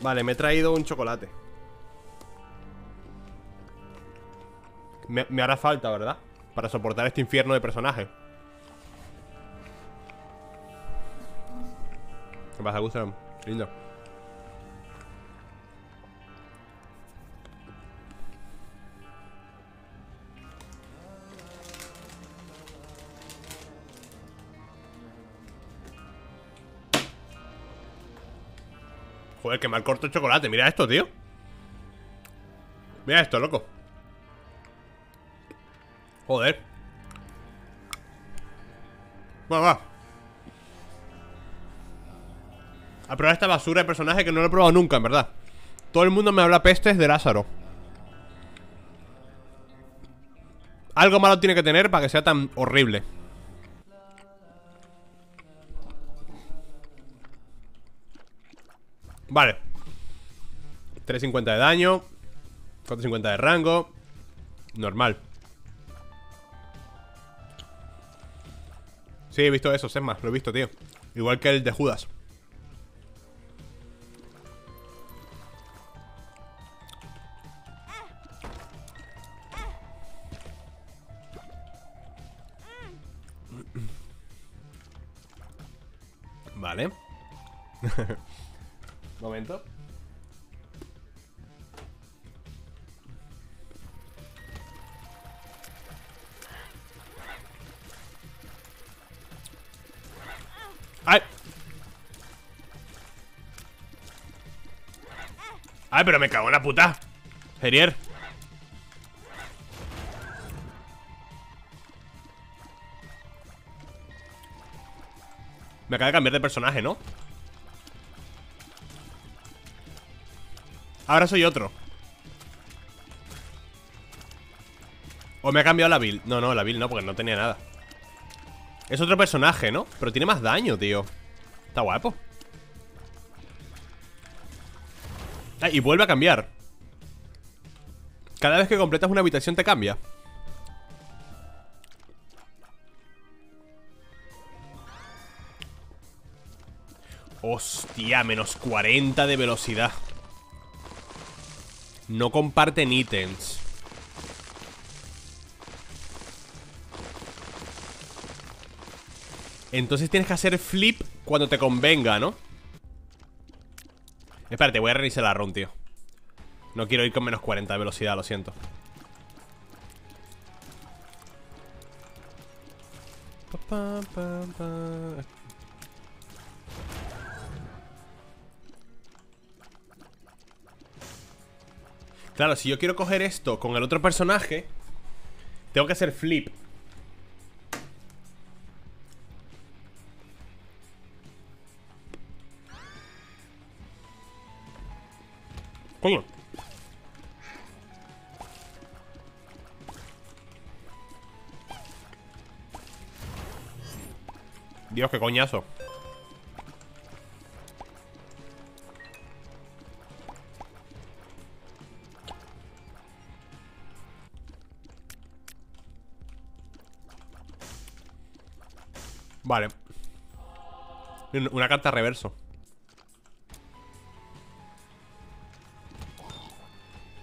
Vale, me he traído un chocolate. Me, hará falta, ¿verdad? Para soportar este infierno de personaje. ¿Qué pasa, Gustav? Lindo. Joder, que mal corto el chocolate. Mira esto, tío. Mira esto, loco. Joder. Va, va. A probar esta basura de personaje que no lo he probado nunca, en verdad. Todo el mundo me habla pestes de Lázaro. Algo malo tiene que tener para que sea tan horrible. Vale. 350 de daño. 450 de rango. Normal. Sí, he visto eso, más, Lo he visto, tío. Igual que el de Judas ¡Ay, pero me cago en la puta! Gerier Me acaba de cambiar de personaje, ¿no? Ahora soy otro O me ha cambiado la build No, no, la build no, porque no tenía nada Es otro personaje, ¿no? Pero tiene más daño, tío Está guapo Y vuelve a cambiar. Cada vez que completas una habitación te cambia. Hostia, menos 40 de velocidad. No comparten ítems. Entonces tienes que hacer flip cuando te convenga, ¿no? Espérate, voy a reiniciar la run, tío. No quiero ir con menos 40 de velocidad, lo siento. Claro, si yo quiero coger esto con el otro personaje Tengo que hacer flip Dios, qué coñazo. Vale. Una carta reverso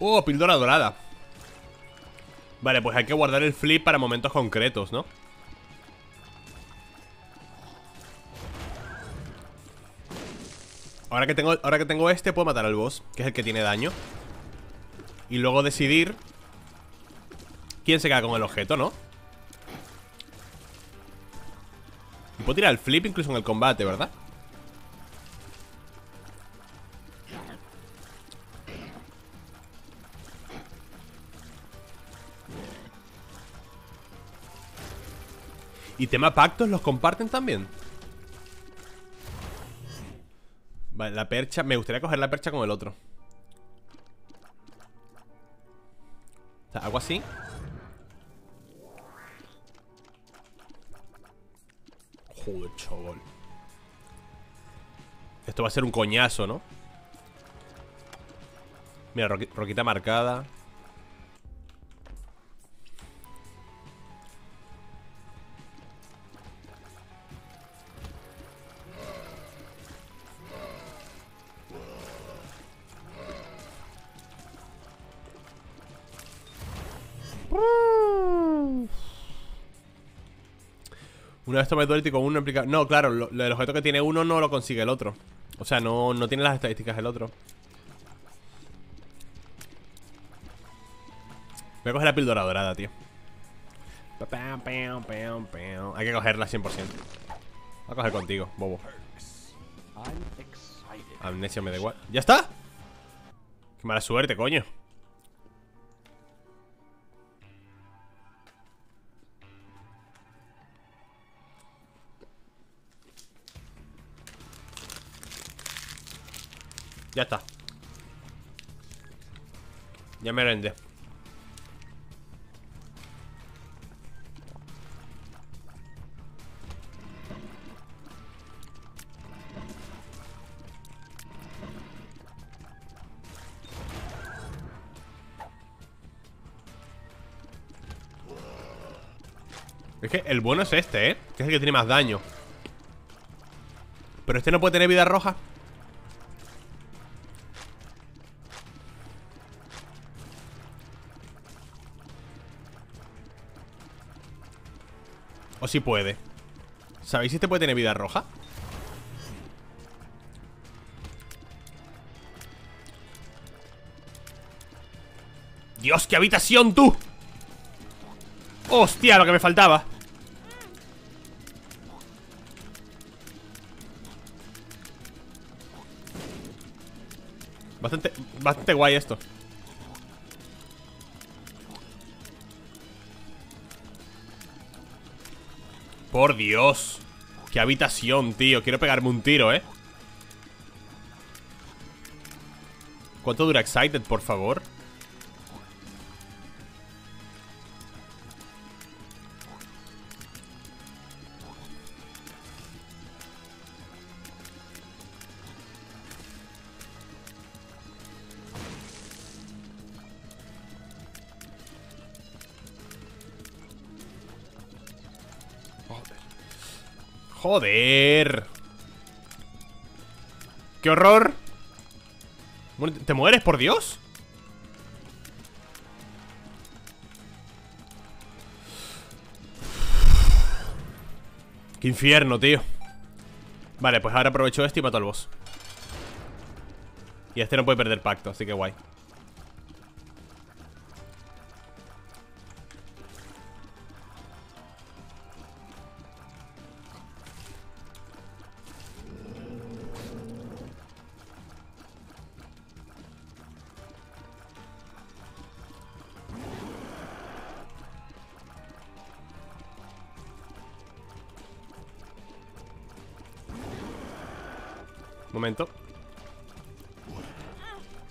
Oh, píldora dorada Vale, pues hay que guardar el flip para momentos concretos, ¿no? Ahora que, tengo, ahora que tengo este puedo matar al boss Que es el que tiene daño Y luego decidir Quién se queda con el objeto, ¿no? Puedo tirar el flip incluso en el combate, ¿verdad? ¿Y tema pactos los comparten también? Vale, la percha Me gustaría coger la percha con el otro O sea, algo así Joder, chaval Esto va a ser un coñazo, ¿no? Mira, roquita marcada Una vez toma duality con uno implica... No, claro, lo, el objeto que tiene uno no lo consigue el otro. O sea, no, no tiene las estadísticas el otro. Voy a coger la píldora dorada, tío. Hay que cogerla 100% Voy a coger contigo, bobo. Amnesia me da igual. ¿Ya está? Qué mala suerte, coño Ya está. Ya me rende Es que el bueno es este, ¿eh? Que es el que tiene más daño. Pero este no puede tener vida roja O si puede ¿Sabéis si este puede tener vida roja? ¡Dios, qué habitación, tú! ¡Hostia, lo que me faltaba! Bastante, bastante guay esto Por Dios Qué habitación, tío Quiero pegarme un tiro, ¿eh? ¿Cuánto dura Excited, por favor? Joder ¡Qué horror! ¿Te mueres, por Dios? Qué infierno, tío Vale, pues ahora aprovecho esto y mato al boss Y este no puede perder pacto, así que guay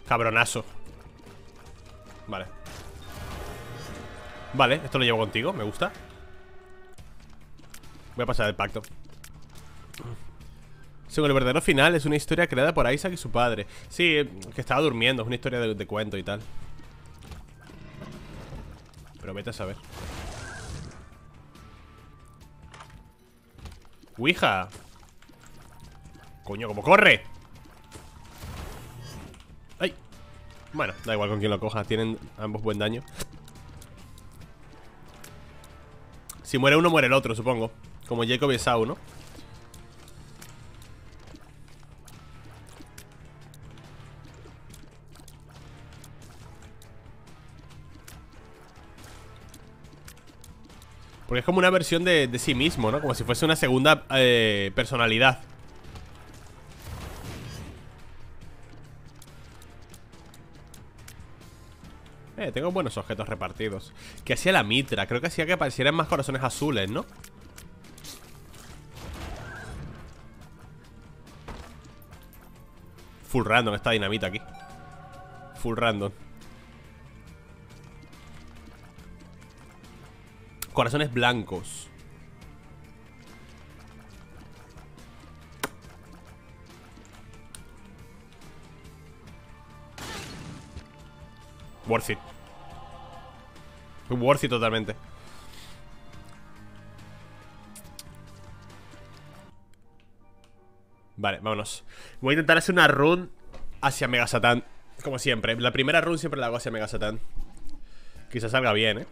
Cabronazo. Vale. Vale, esto lo llevo contigo, me gusta. Voy a pasar el pacto. Según el verdadero final Es una historia creada por Isaac y su padre. Sí, que estaba durmiendo Es una historia de, de cuento y tal. Pero vete a saber. Ouija Coño, ¿cómo corre? ¡Ay! Bueno, da igual con quien lo coja Tienen ambos buen daño Si muere uno, muere el otro, supongo Como Jacob y Sau, ¿no? Porque es como una versión de, sí mismo, ¿no? Como si fuese una segunda eh, personalidad Eh, tengo buenos objetos repartidos. Que hacía la mitra, creo que hacía que aparecieran más corazones azules, ¿no? Full random esta dinamita aquí. Full random. Corazones blancos. Worth it Worthy totalmente. Vale, vámonos. Voy a intentar hacer una run hacia Mega Satan. Como siempre. La primera run siempre la hago hacia Mega Satan. Quizás salga bien, ¿eh?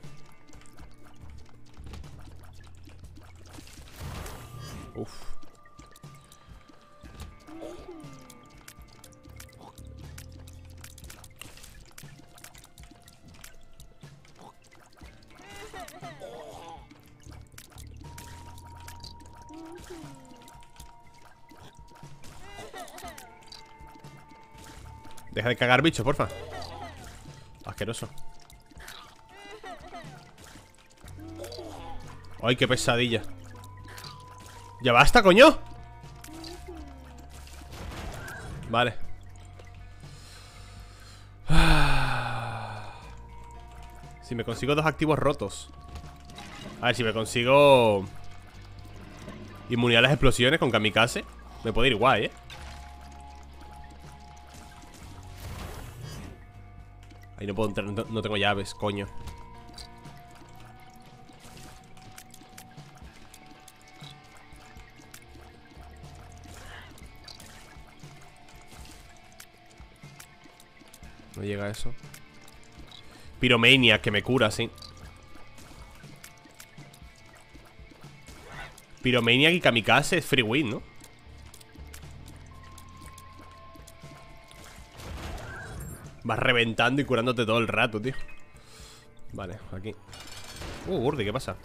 Uf. De cagar bicho, porfa. Asqueroso. Ay, qué pesadilla. ¡Ya basta, coño! Vale. Si me consigo dos activos rotos. A ver, si me consigo Inmunidad a las explosiones con kamikaze Me puede ir guay, eh Ahí no puedo entrar, no, tengo llaves, coño. No llega eso. Piromania, que me cura, sí. Piromania y Kamikaze es free win, ¿no? Vas reventando y curándote todo el rato, tío. Vale, aquí. Uh, Urdi, ¿qué pasa?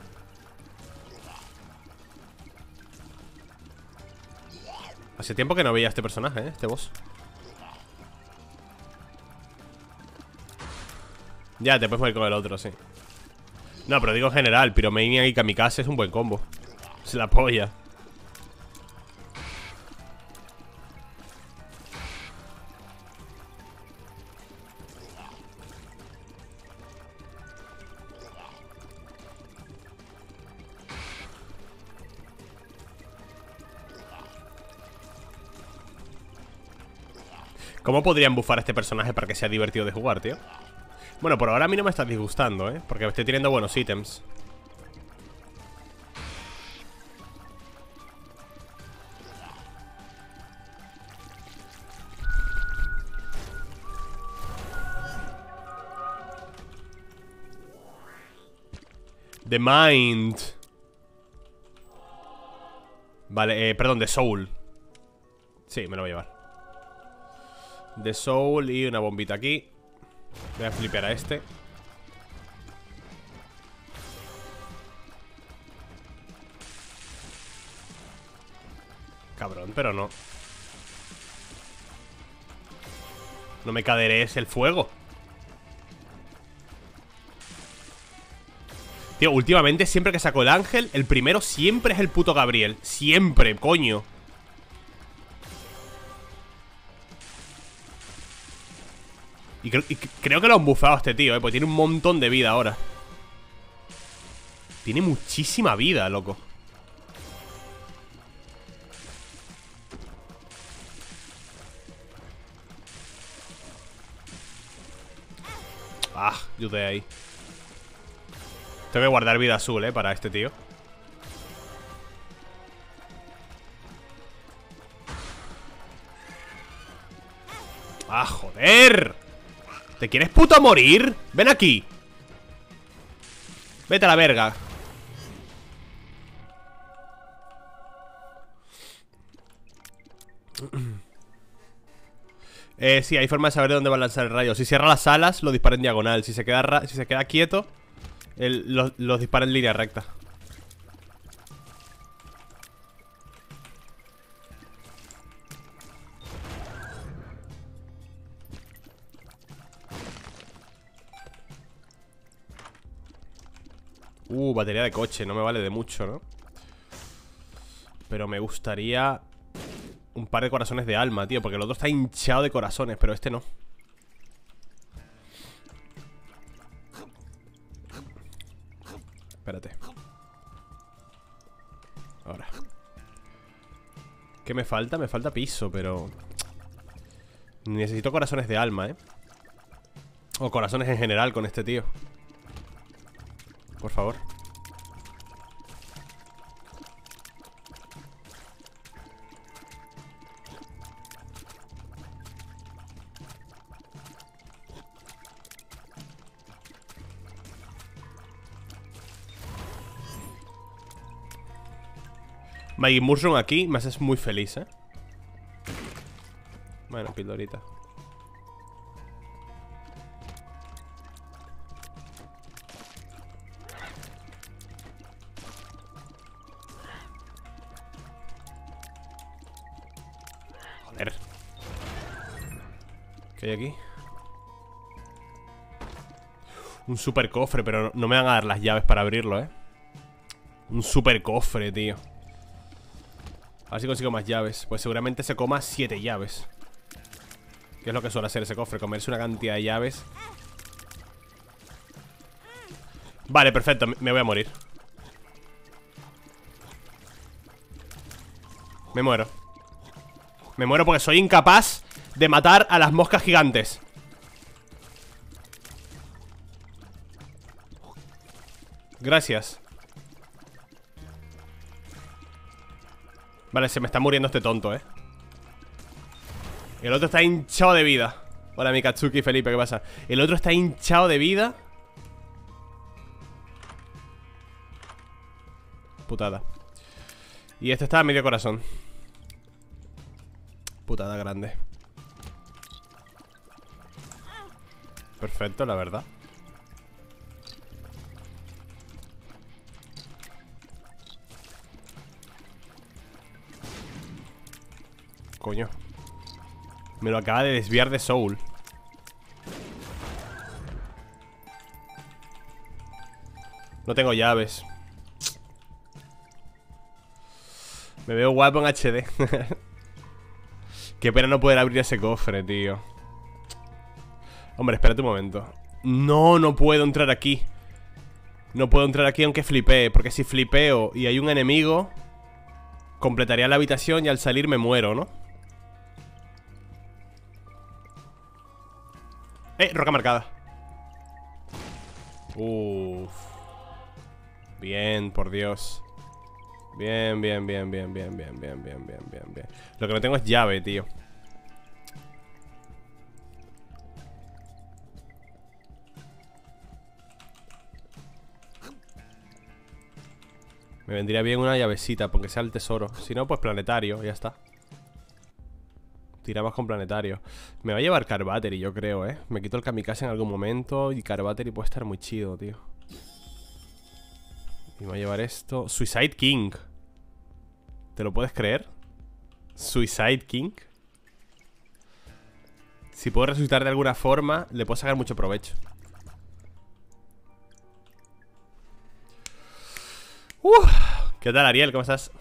Hace tiempo que no veía a este personaje, ¿eh? Este boss. Ya, te puedes mover con el otro, sí. No, pero digo en general Pyromania y Kamikaze es un buen combo. Se la polla ¿Cómo podrían bufar a este personaje para que sea divertido de jugar, tío? Bueno, por ahora a mí no me está disgustando, ¿eh? Porque estoy teniendo buenos ítems The Mind Vale, eh, perdón, The Soul Sí, me lo voy a llevar de soul y una bombita aquí. Voy a flipear a este. Cabrón, pero no. No me caderees el fuego. Tío, últimamente siempre que saco el ángel El primero siempre es el puto Gabriel. Siempre, coño Y, creo que lo han bufado a este tío, ¿eh? Porque tiene un montón de vida ahora Tiene muchísima vida, loco Ah, ayudé ahí Tengo que guardar vida azul, eh, para este tío ¡Ah, joder! ¿Te quieres puto morir? Ven aquí. Vete a la verga. Eh, sí, hay forma de saber de dónde va a lanzar el rayo. Si cierra las alas, lo dispara en diagonal. Si se queda, si se queda quieto Los lo dispara en línea recta batería de coche, no me vale de mucho, ¿no? Pero me gustaría un par de corazones de alma, tío Porque el otro está hinchado de corazones, pero este no Espérate Ahora ¿Qué me falta? Me falta piso, pero... Necesito corazones de alma, ¿eh? O corazones en general con este tío por favor Maggie Mushroom aquí me haces muy feliz, ¿eh? Bueno, pildorita Joder ¿Qué hay aquí? Un super cofre, pero no me van a dar las llaves para abrirlo, ¿eh? Un super cofre, tío A ver si consigo más llaves. Pues seguramente se coma siete llaves. ¿Qué es lo que suele hacer ese cofre? Comerse una cantidad de llaves. Vale, perfecto, me voy a morir. Me muero. Me muero porque soy incapaz de matar a las moscas gigantes. Gracias Vale, se me está muriendo este tonto, eh. El otro está hinchado de vida. Hola, Mikatsuki Felipe, ¿qué pasa? El otro está hinchado de vida. Putada. Y este está a medio corazón. Putada grande. Perfecto, la verdad Coño. Me lo acaba de desviar de Soul. No tengo llaves. Me veo guapo en HD Qué pena no poder abrir ese cofre, tío. Hombre, espérate un momento. No, no puedo entrar aquí. No puedo entrar aquí aunque flipee Porque si flipeo y hay un enemigo Completaría la habitación y al salir me muero, ¿no? Eh, roca marcada. Uff Bien, por Dios. Bien, bien, bien, bien, bien, bien, bien, bien, bien, bien, bien. Lo que no tengo es llave, tío. Me vendría bien una llavecita Porque sea el tesoro. Si no, pues planetario, ya está Tiramos con planetario. Me va a llevar Carbattery, yo creo, eh Me quito el kamikaze en algún momento Y Carbattery puede estar muy chido, tío. Y me va a llevar esto. Suicide King. ¿Te lo puedes creer? Suicide King. Si puedo resucitar de alguna forma Le puedo sacar mucho provecho. ¿Qué tal, Ariel? ¿Cómo estás?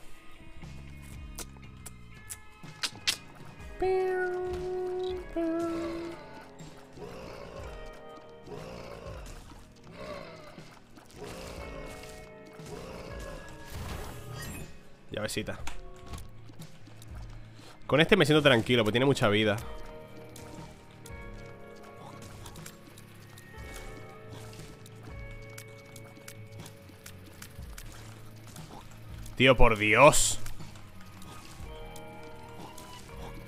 Llavecita Con este me siento tranquilo Porque tiene mucha vida. Tío, por Dios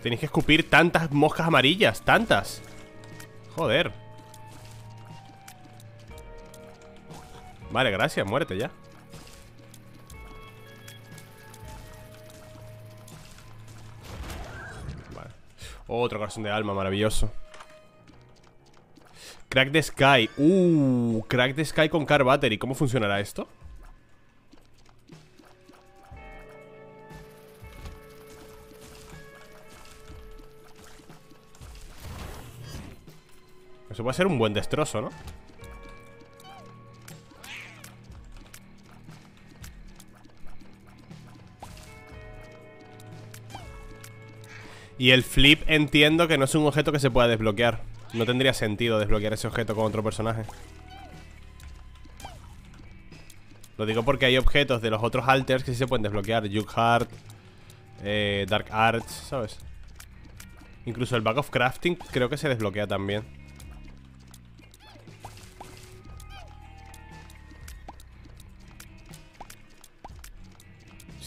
Tenéis que escupir tantas moscas amarillas Tantas. Joder. Vale, gracias, muérete ya. Vale. Otro corazón de alma, maravilloso. Crack the Sky. Uh, Crack the Sky con Car Battery. ¿Cómo funcionará esto? Eso puede ser un buen destrozo, ¿no? Y el flip entiendo que no es un objeto que se pueda desbloquear No tendría sentido desbloquear ese objeto con otro personaje Lo digo porque hay objetos de los otros alters que sí se pueden desbloquear Juke eh, Dark Arts, ¿sabes? Incluso el Bag of Crafting creo que se desbloquea también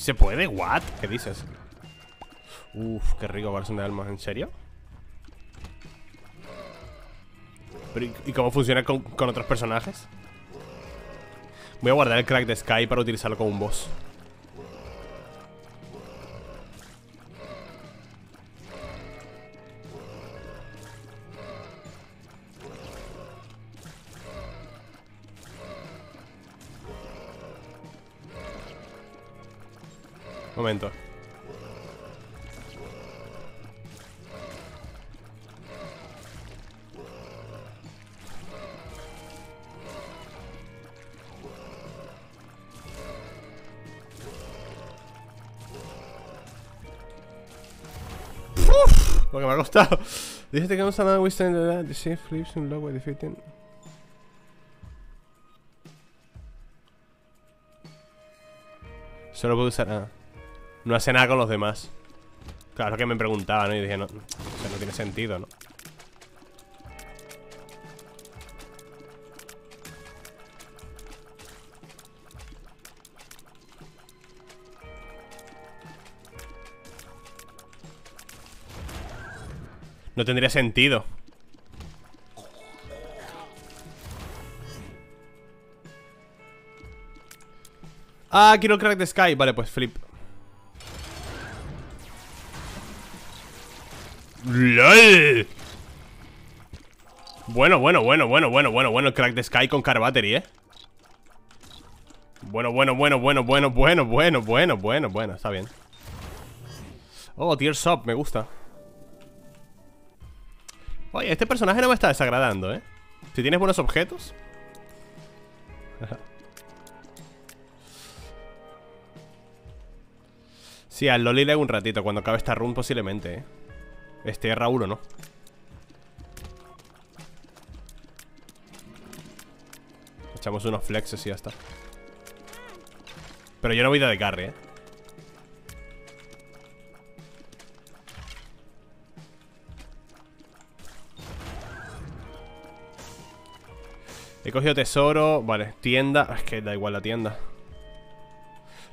¿Se puede? ¿What? ¿Qué dices? Uf, qué rico corazón de almas, ¿en serio? ¿Y cómo funciona con, con, otros personajes? Voy a guardar el crack de Sky para utilizarlo como un boss Momento. Uf, lo que me ha costado. Dice que vamos a dar wisdom de the same flips low by defeating. Solo puedo usar. Ah. No hace nada con los demás. Claro que me preguntaba, ¿no? Y dije, no. O sea, no tiene sentido, ¿no? No tendría sentido. Ah, quiero crack the sky. Vale, pues flip. ¡LOL! Bueno, bueno, bueno, bueno, bueno, bueno, bueno, crack the sky con car battery, ¿eh? Bueno, bueno, bueno, bueno, bueno, bueno, bueno, bueno, bueno, bueno, está bien. Oh, Tears Up, me gusta. Oye, este personaje no me está desagradando, ¿eh? Si tienes buenos objetos. sí, al Loli le un ratito. Cuando acabe esta run posiblemente, ¿eh? Este Raúl o no. Echamos unos flexes y ya está. Pero yo no voy de carry, ¿eh? He cogido tesoro Vale, tienda Es que da igual la tienda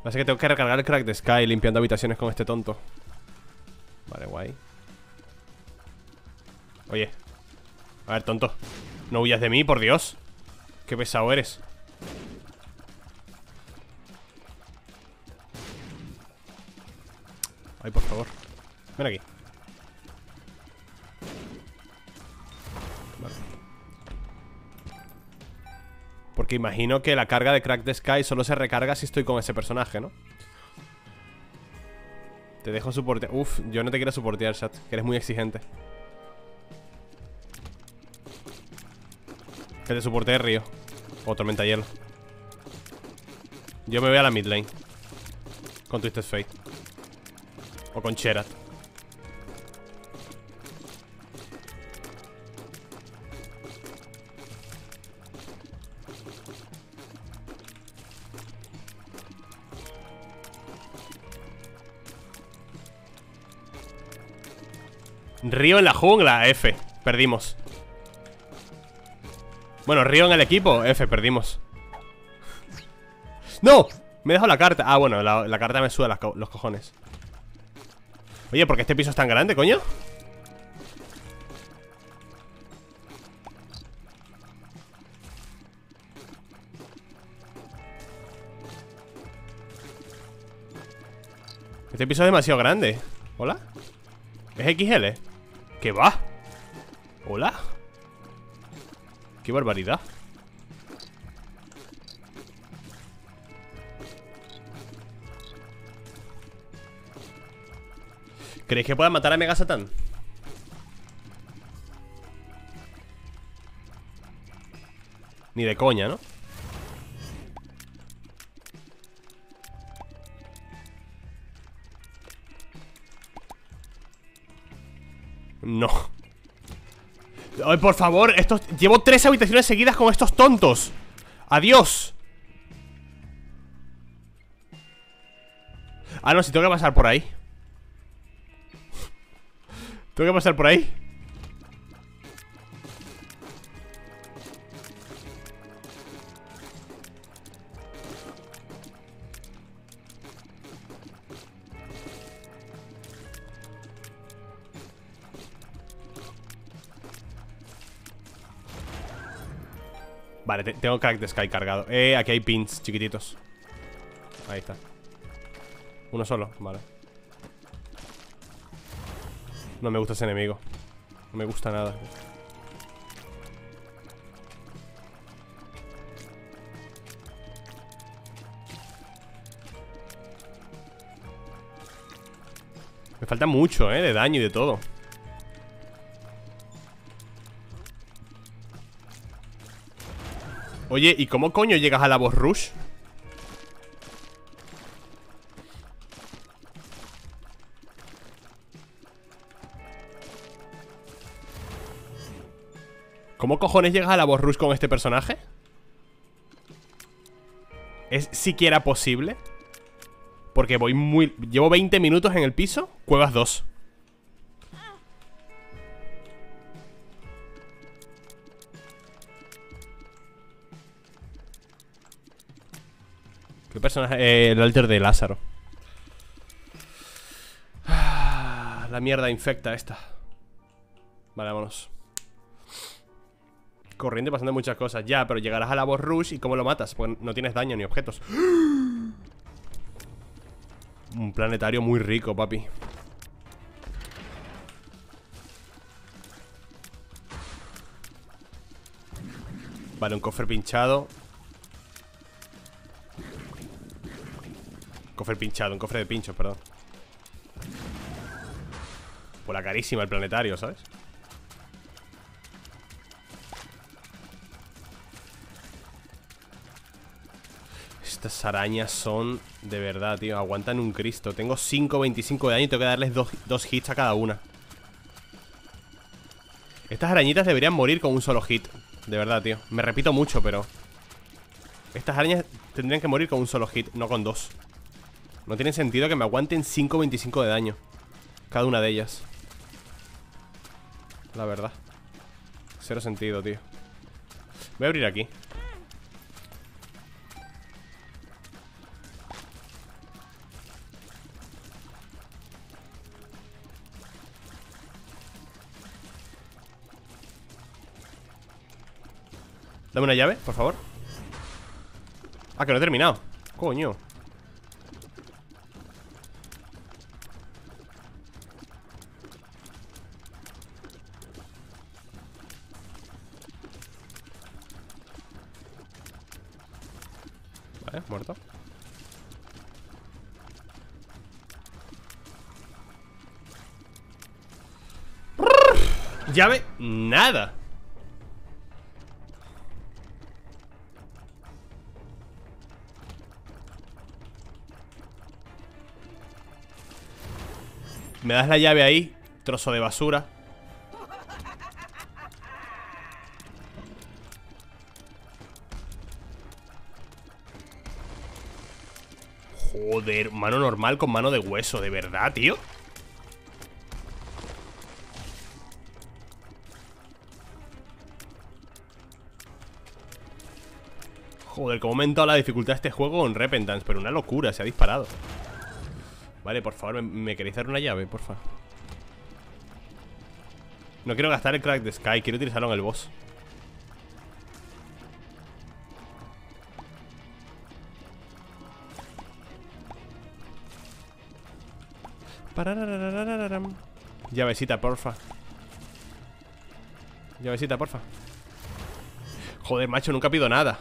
Así que tengo que recargar el crack de Sky Limpiando habitaciones con este tonto Vale, guay Oye A ver, tonto. No huyas de mí, por Dios. Qué pesado eres. Ay, por favor. Ven aquí. Porque imagino que la carga de Crack the Sky solo se recarga si estoy con ese personaje, ¿no? Te dejo soportear. Uf, yo no te quiero soportear, chat Que eres muy exigente Que te soporte Río. O Tormenta Hielo. Yo me voy a la mid lane. Con Twisted Fate. O con Cherat Río en la jungla, F. Perdimos Bueno, Río en el equipo, F, perdimos ¡No! Me he dejado la carta Ah, bueno, la, carta me suda los cojones Oye, ¿por qué este piso es tan grande, coño? Este piso es demasiado grande ¿Hola? ¿Es XL? ¿Qué va? ¿Hola? ¡Qué barbaridad! ¿Creéis que pueda matar a Mega Satán? Ni de coña, ¿no? No Ay, por favor, estos... Llevo tres habitaciones seguidas con estos tontos. Adiós. Ah, no, si tengo que pasar por ahí. Tengo que pasar por ahí Vale, tengo crack de Sky cargado. Eh, aquí hay pins chiquititos. Ahí está. Uno solo, vale. No me gusta ese enemigo. No me gusta nada. Me falta mucho, ¿eh? De daño y de todo Oye, ¿y cómo coño llegas a la boss rush? ¿Cómo cojones llegas a la boss rush con este personaje? ¿Es siquiera posible? Porque voy muy... Llevo 20 minutos en el piso Cuevas 2 ¿Qué personaje? Eh, el alter de Lázaro. Ah, La mierda infecta esta. Vale, vámonos. Corriente pasando muchas cosas. Ya, pero llegarás a la boss rush ¿Y cómo lo matas? Porque no tienes daño ni objetos. Un planetario muy rico, papi. Vale, un cofre pinchado Cofre pinchado, un cofre de pinchos, perdón. Por la carísima el planetario, ¿sabes? Estas arañas son de verdad, tío Aguantan un cristo. Tengo 5.25 de daño y tengo que darles dos, hits a cada una. Estas arañitas deberían morir con un solo hit. De verdad, tío. Me repito mucho, pero Estas arañas tendrían que morir con un solo hit No con dos No tiene sentido que me aguanten 5.25 de daño Cada una de ellas. La verdad. Cero sentido, tío. Voy a abrir aquí. Dame una llave, por favor. Ah, que no he terminado. Coño Me das la llave ahí Trozo de basura. Joder, mano normal con mano de hueso De verdad, tío Joder, cómo ha aumentado la dificultad de este juego con Repentance Pero una locura, se ha disparado Vale, por favor, ¿me, queréis dar una llave? Por favor No quiero gastar el crack de Sky Quiero utilizarlo en el boss. Llavecita, porfa. Llavecita, porfa. Joder, macho, nunca pido nada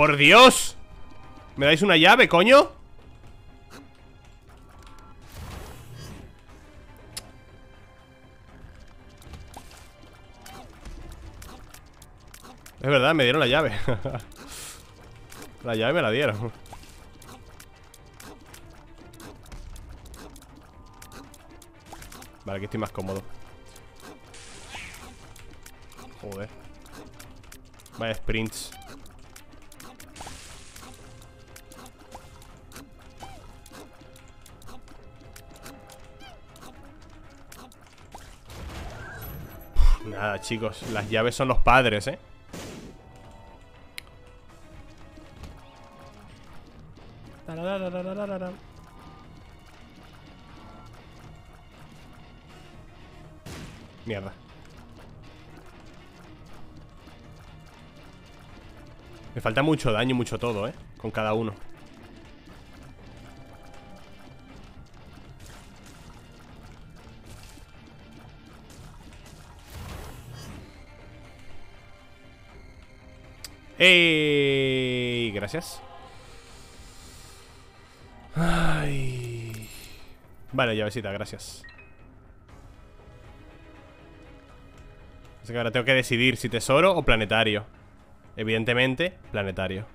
¡Por Dios! ¿Me dais una llave, coño? Es verdad, me dieron la llave. La llave me la dieron. Vale, aquí estoy más cómodo. Joder. Vaya sprints Nada, chicos, las llaves son los padres, ¿eh? Mierda Me falta mucho daño, mucho todo, ¿eh? Con cada uno ¡Ey! Gracias Ay. Vale, llavecita, gracias. Así que ahora tengo que decidir si tesoro o planetario. Evidentemente, planetario.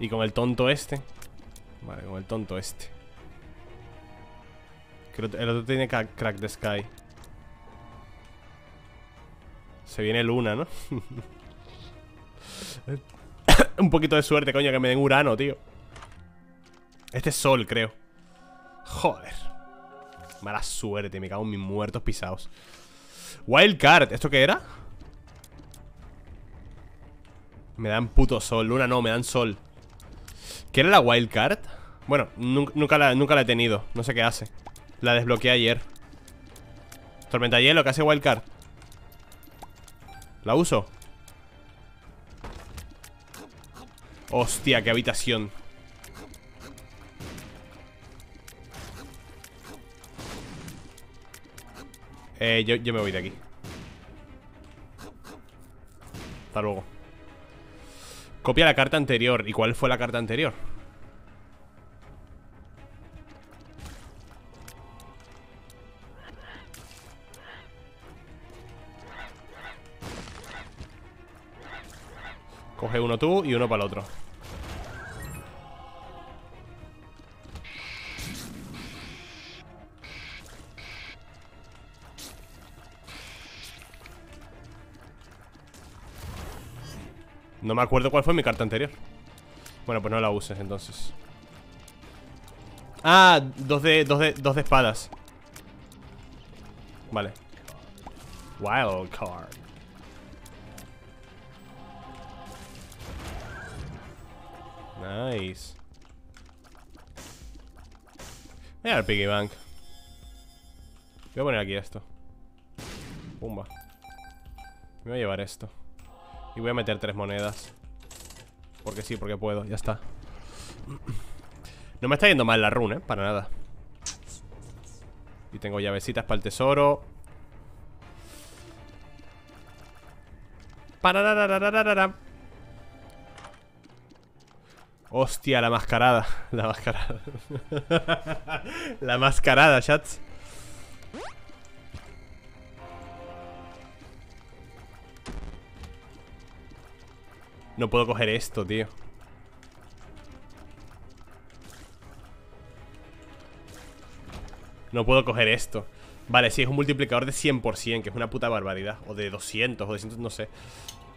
Y con el tonto este. Vale, con el tonto este. El otro tiene crack the sky. Se viene luna, ¿no? Un poquito de suerte, coño, que me den Urano, tío. Este es Sol, creo. Joder. Mala suerte, me cago en mis muertos pisados. Wildcard, ¿esto qué era? Me dan puto sol, luna no, me dan sol ¿Qué era la wildcard? Bueno, nunca la, la he tenido No sé qué hace La desbloqueé ayer Tormenta hielo, ¿qué hace wildcard? ¿La uso? Hostia, qué habitación. Eh, yo, yo me voy de aquí. Hasta luego. Copia la carta anterior. ¿Y cuál fue la carta anterior? Uno tú y uno para el otro. No me acuerdo cuál fue mi carta anterior. Bueno, pues no la uses entonces. Ah, dos de, dos de, dos de espadas. Vale. Wild card Nice. Voy al piggy bank. Voy a poner aquí esto. Pumba. Me voy a llevar esto. Y voy a meter tres monedas. Porque sí, porque puedo, ya está. No me está yendo mal la run, eh, para nada. Y tengo llavecitas para el tesoro Hostia, la mascarada La mascarada. La mascarada, chats. No puedo coger esto, tío. No puedo coger esto. Vale, sí, es un multiplicador de 100% Que es una puta barbaridad O de 200 o 200, no sé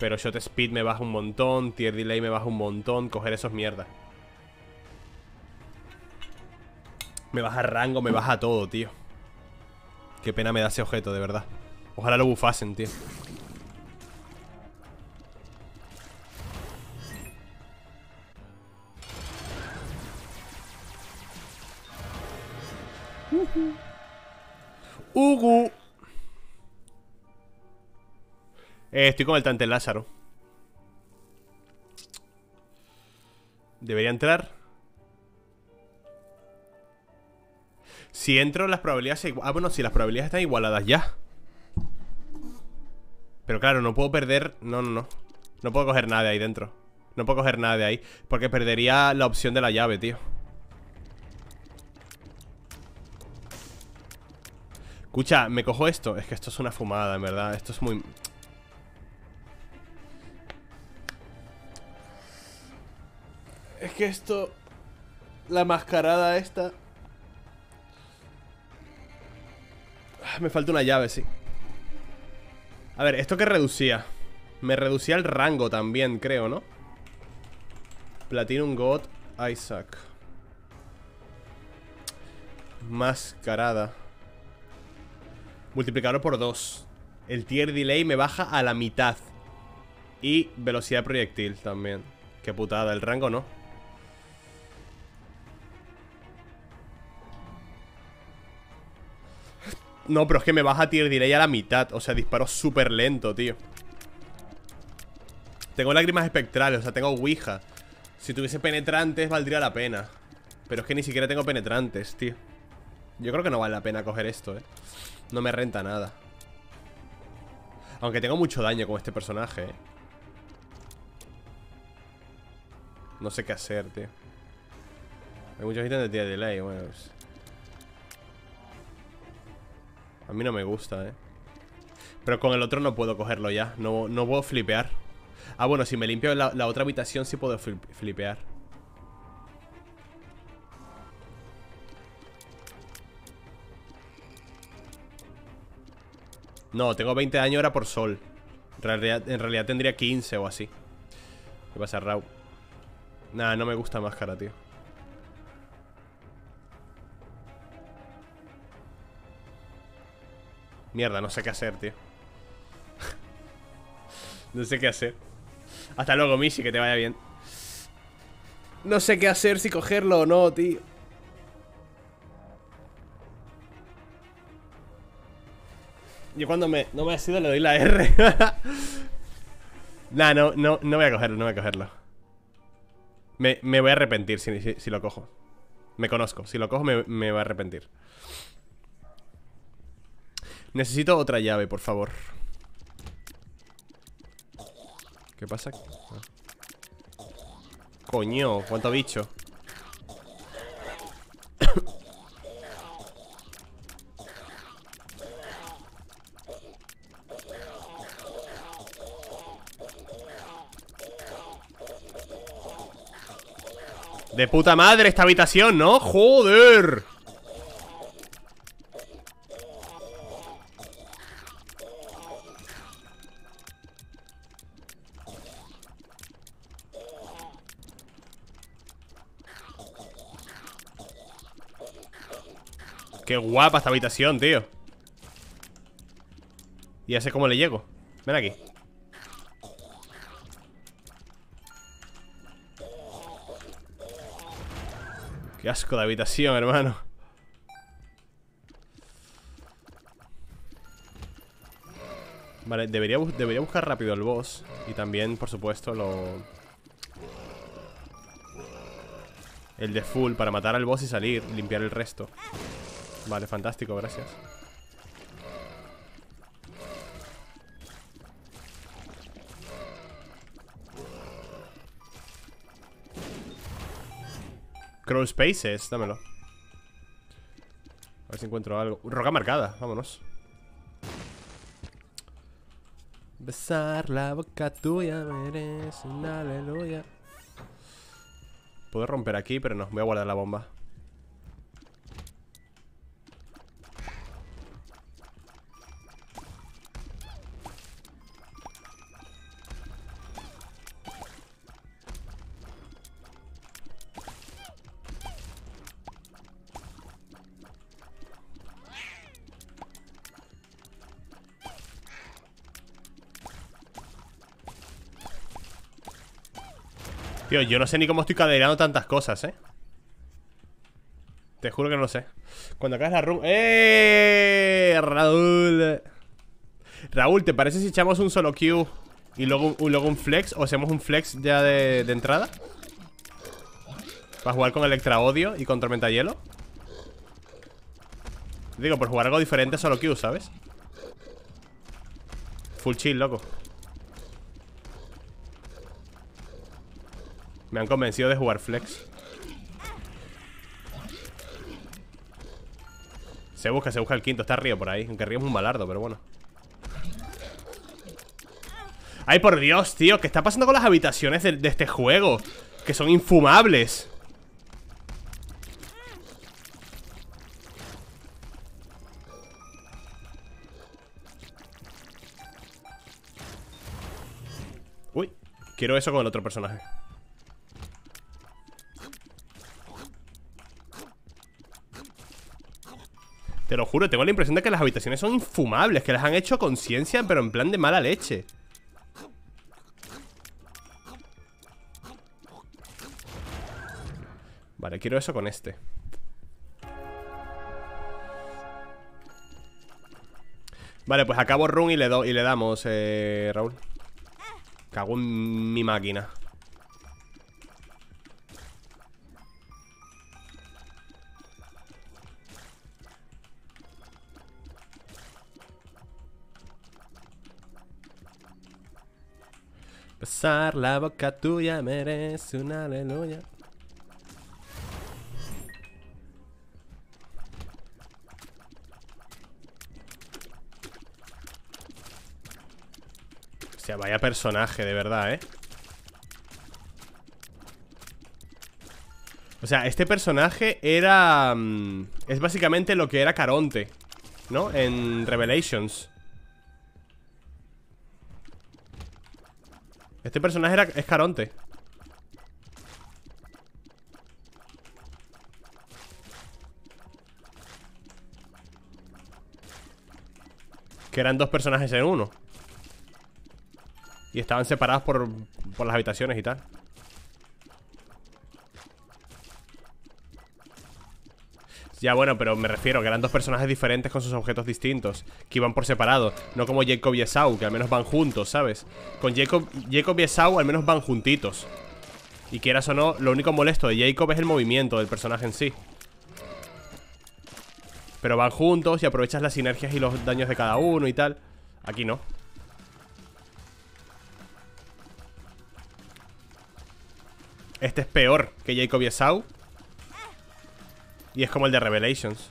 Pero Shot Speed me baja un montón Tier Delay me baja un montón Coger eso es mierda. Me baja rango, me baja todo, tío. Qué pena me da ese objeto, de verdad. Ojalá lo bufasen, tío. Ugu. Eh, estoy con el Tante Lázaro. Debería entrar. Si entro, las probabilidades... Ah, bueno, si las probabilidades están igualadas ya. Pero claro, no puedo perder... No, no, no. No puedo coger nada de ahí dentro. No puedo coger nada de ahí. Porque perdería la opción de la llave, tío. Escucha, me cojo esto Es que esto es una fumada, en verdad Esto es muy... Es que esto... La mascarada esta... Me falta una llave, sí. A ver, ¿esto qué reducía? Me reducía el rango también, creo, ¿no? Platinum God Isaac. Mascarada. Multiplicador por 2 El tier delay me baja a la mitad. Y velocidad proyectil también. Qué putada, el rango no No, pero es que me baja tier delay a la mitad. O sea, disparo súper lento, tío. Tengo lágrimas espectrales, o sea, tengo Ouija. Si tuviese penetrantes valdría la pena. Pero es que ni siquiera tengo penetrantes, tío. Yo creo que no vale la pena coger esto, eh. No me renta nada. Aunque tengo mucho daño con este personaje ¿eh? No sé qué hacer, tío. Hay muchos ítems de tiene delay, bueno. Pues. A mí no me gusta, eh. Pero con el otro no puedo cogerlo ya. No, no puedo flipear. Ah, bueno, si me limpio la, otra habitación sí puedo flipear. No, tengo 20 años ahora por sol. En realidad, en realidad tendría 15 o así. ¿Qué pasa, Raúl? Nada, no me gusta máscara, tío. Mierda, no sé qué hacer, tío. no sé qué hacer. Hasta luego, Mishi, que te vaya bien. No sé qué hacer, si cogerlo o no, tío. Yo cuando me, no me sido le doy la R. nah, no, no, no voy a cogerlo, no voy a cogerlo. Me, me voy a arrepentir si, si, lo cojo. Me conozco. Si lo cojo me, me voy a arrepentir. Necesito otra llave, por favor. ¿Qué pasa? Coño, cuánto bicho. De puta madre esta habitación, ¿no? ¡Joder! Qué guapa esta habitación, tío. Ya sé cómo le llego. Ven aquí. Qué asco de habitación, hermano. Vale, debería, debería buscar rápido el boss. Y también, por supuesto, lo... El de full para matar al boss y salir Limpiar el resto Vale, fantástico, gracias Crawl Spaces, dámelo. A ver si encuentro algo. Roca marcada, vámonos. Besar la boca tuya merece una aleluya. Puedo romper aquí, pero no. Voy a guardar la bomba. Tío, yo no sé ni cómo estoy cadereando tantas cosas, ¿eh? Te juro que no lo sé Cuando acabes la run... ¡Eh! Raúl Raúl, ¿te parece si echamos un solo Q Y luego un, luego un flex? ¿O hacemos un flex ya de, de entrada? Para jugar con Electra Odio y con Tormenta Hielo Digo, por jugar algo diferente solo Q, ¿sabes? Full chill, loco Me han convencido de jugar flex. Se busca, se busca el quinto. Está Río por ahí. Aunque Río es un malardo, pero bueno. Ay, por Dios, tío. ¿Qué está pasando con las habitaciones de, de este juego? Que son infumables. Uy, quiero eso con el otro personaje Te lo juro, tengo la impresión de que las habitaciones son infumables Que las han hecho conciencia, pero en plan de mala leche. Vale, quiero eso con este. Vale, pues acabo run y le, do y le damos, eh, Raúl. Cago en mi máquina la boca tuya merece una aleluya. O sea, vaya personaje, de verdad, ¿eh? O sea, este personaje era... Mm, es básicamente lo que era Caronte, ¿no? En Revelations. Este personaje era, es Caronte. Que eran dos personajes en uno. Y estaban separados por, por las habitaciones y tal Ya, bueno, pero me refiero que eran dos personajes diferentes con sus objetos distintos Que iban por separado No como Jacob y Esau, que al menos van juntos, ¿sabes? Con Jacob, Jacob y Esau al menos van juntitos. Y quieras o no, lo único molesto de Jacob es el movimiento del personaje en sí. Pero van juntos y aprovechas las sinergias y los daños de cada uno y tal. Aquí no. Este es peor que Jacob y Esau y es como el de Revelations.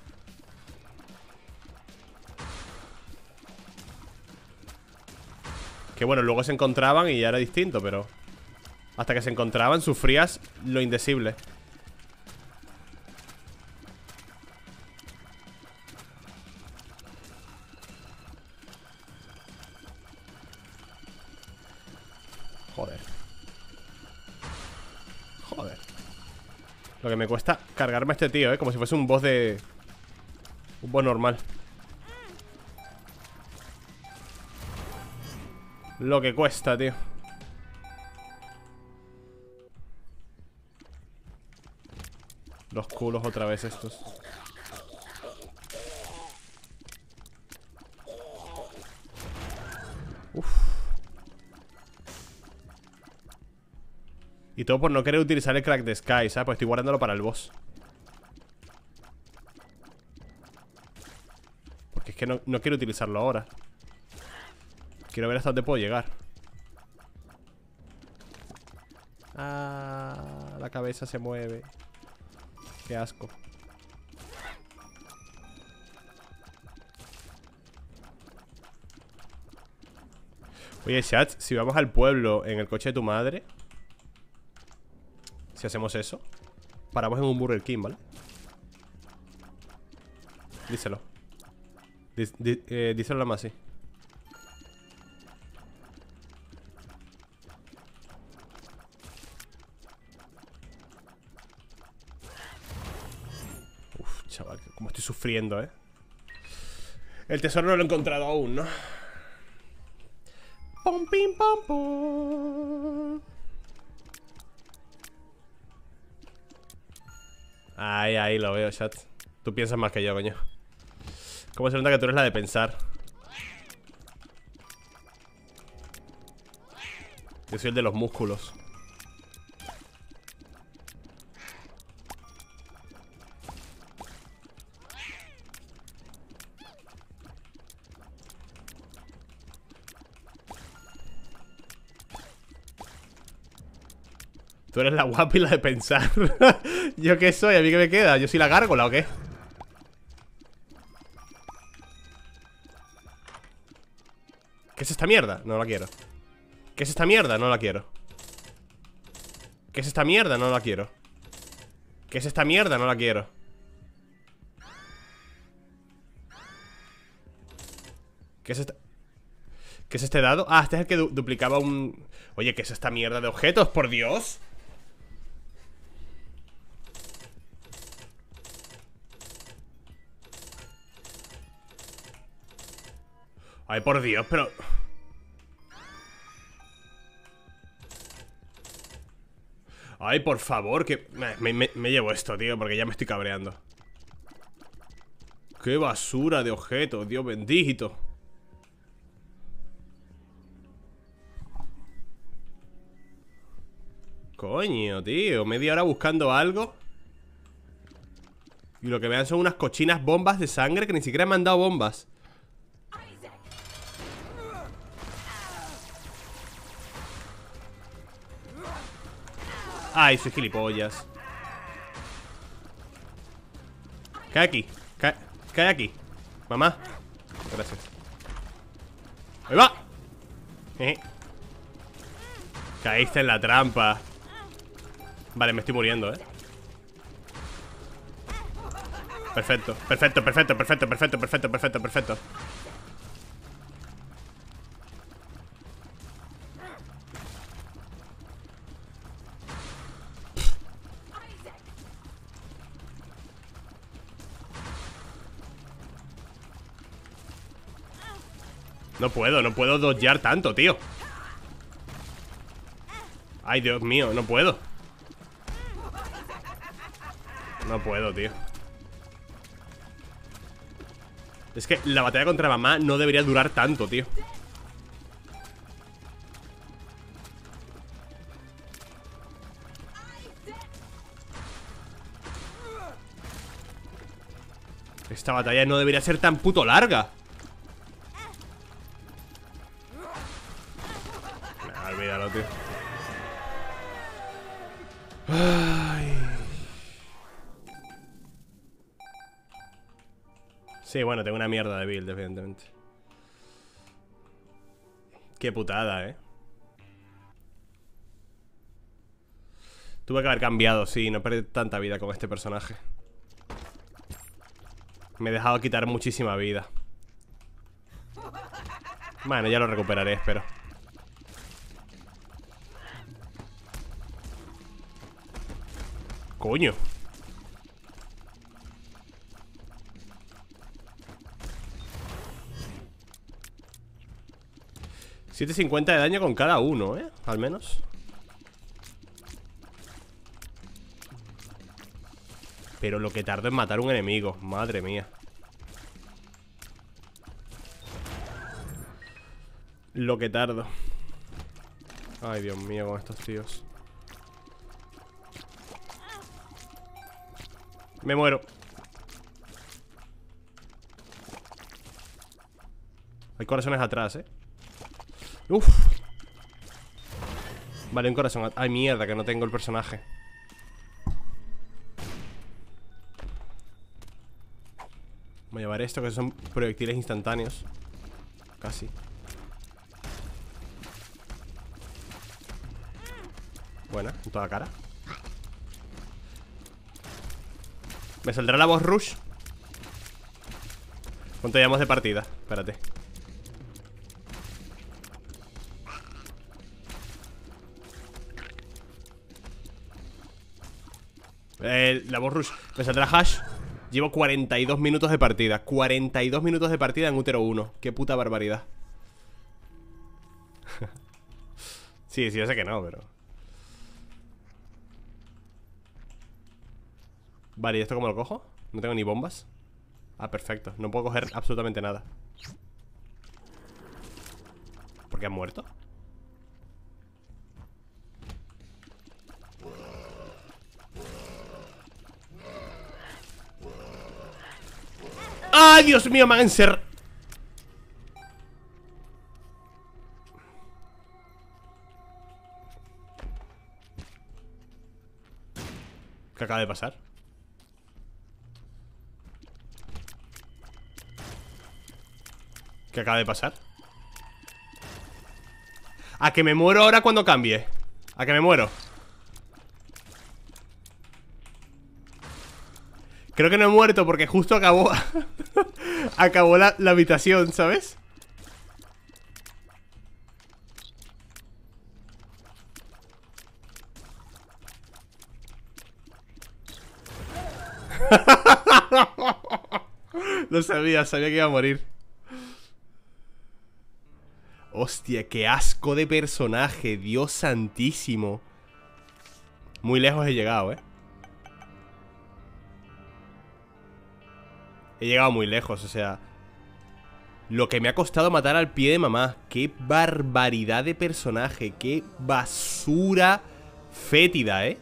Que bueno, luego se encontraban y ya era distinto, pero Hasta que se encontraban sufrías lo indecible Lo que me cuesta cargarme a este tío, ¿eh? Como si fuese un boss de... Un boss normal. Lo que cuesta, tío. Los culos otra vez estos. Uf Y todo por no querer utilizar el crack de Sky, ¿sabes? Pues estoy guardándolo para el boss. Porque es que no, no quiero utilizarlo ahora. Quiero ver hasta dónde puedo llegar. Ah, la cabeza se mueve. Qué asco. Oye, chat, si vamos al pueblo en el coche de tu madre si hacemos eso Paramos en un Burger King, ¿vale? Díselo eh, Díselo más así Uf, chaval, como estoy sufriendo, ¿eh? El tesoro no lo he encontrado aún, ¿no? Pum, pim, pum, pum. Ahí, ahí lo veo, chat. Tú piensas más que yo, coño. ¿Cómo se nota que tú eres la de pensar? Yo soy el de los músculos Eres la guapa y la de pensar ¿Yo qué soy? ¿A mí qué me queda? ¿Yo soy la gárgola o qué? ¿Qué es esta mierda? No la quiero ¿Qué es esta mierda? No la quiero ¿Qué es esta mierda? No la quiero ¿Qué es esta mierda? No la quiero ¿Qué es esta...? ¿Qué es este dado? Ah, este es el que duplicaba un... Oye, ¿qué es esta mierda de objetos? ¡Por Dios! Ay, por Dios, pero... Ay, por favor, que... Me, llevo esto, tío, porque ya me estoy cabreando. Qué basura de objetos, Dios bendito. Coño, tío Media hora buscando algo. Y lo que vean son unas cochinas bombas de sangre Que ni siquiera me han dado bombas Ay, soy gilipollas. Cae aquí. Cae, aquí. Mamá. Gracias. Ahí va. Caíste en la trampa. Vale, me estoy muriendo, eh. Perfecto, perfecto, perfecto, perfecto, perfecto, perfecto, perfecto, perfecto No puedo, no puedo dodgear tanto, tío. Ay, Dios mío, no puedo. No puedo, tío. Es que la batalla contra mamá no debería durar tanto, tío. Esta batalla no debería ser tan puto larga Sí, bueno, tengo una mierda de build, evidentemente. Qué putada, ¿eh? Tuve que haber cambiado, sí, no perdí tanta vida con este personaje. Me he dejado quitar muchísima vida. Bueno, ya lo recuperaré, espero. Coño 7.50 de daño con cada uno, ¿eh? Al menos. Pero lo que tardo en matar un enemigo Madre mía. Lo que tardo. Ay, Dios mío, con estos tíos. Me muero. Hay corazones atrás, eh Uf. Vale, un corazón. Ay, mierda, que no tengo el personaje. Voy a llevar esto, que son proyectiles instantáneos. Casi. Buena, en toda cara. ¿Me saldrá la voz rush? ¿Cuánto llevamos de partida? Espérate La voz rush Me saldrá hash. Llevo 42 minutos de partida. 42 minutos de partida en útero 1 Qué puta barbaridad. Sí, sí, yo sé que no, pero. Vale, ¿y esto cómo lo cojo? No tengo ni bombas. Ah, perfecto. No puedo coger absolutamente nada. ¿Por qué ha muerto? ¡Ay, Dios mío! Me han encerrado ¿Qué acaba de pasar? ¿Qué acaba de pasar? A que me muero ahora cuando cambie A que me muero Creo que no he muerto porque justo acabó Acabó la, habitación, ¿sabes? Lo sabía, sabía que iba a morir. Hostia, qué asco de personaje Dios santísimo. Muy lejos he llegado, eh He llegado muy lejos, o sea Lo que me ha costado matar al pie de mamá Qué barbaridad de personaje Qué basura fétida, eh